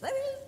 Let me